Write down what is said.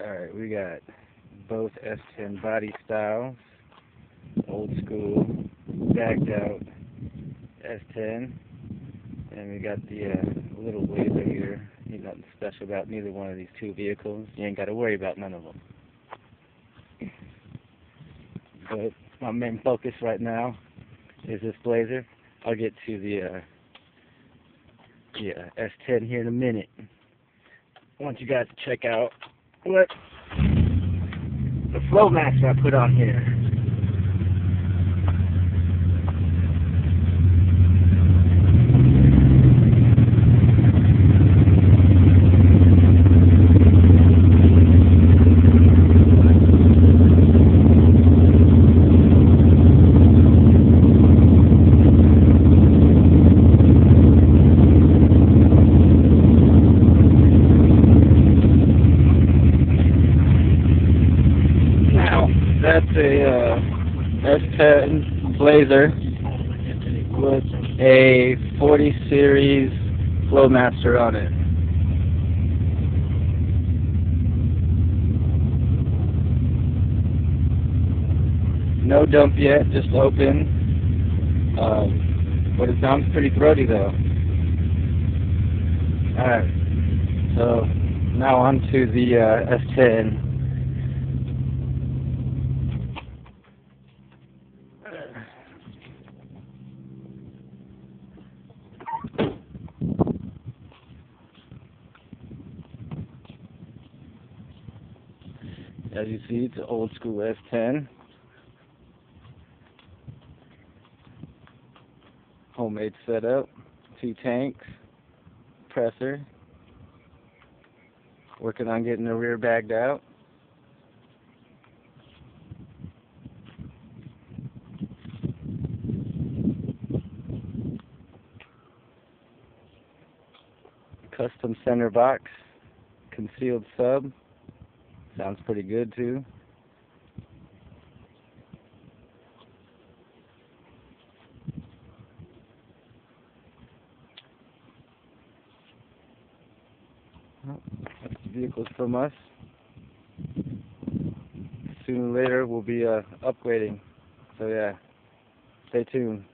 Alright, we got both S10 body styles, old school, bagged out S10, and we got the uh, little Blazer here. Nothing special about neither one of these two vehicles. You ain't got to worry about none of them. But my main focus right now is this Blazer. I'll get to the uh, yeah S10 here in a minute. I want you guys to check out the Flowmaster I put on here. That's a uh, S10 Blazer with a 40 series Flowmaster on it. No dump yet, just open. Um, but it sounds pretty throaty though. Alright, so now on to the uh, S10. As you see, it's an old school S10. Homemade setup, two tanks, presser. Working on getting the rear bagged out. Custom center box, concealed sub. Sounds pretty good too. Well, That's the vehicles from us. Sooner or later we'll be uh, upgrading. So yeah, stay tuned.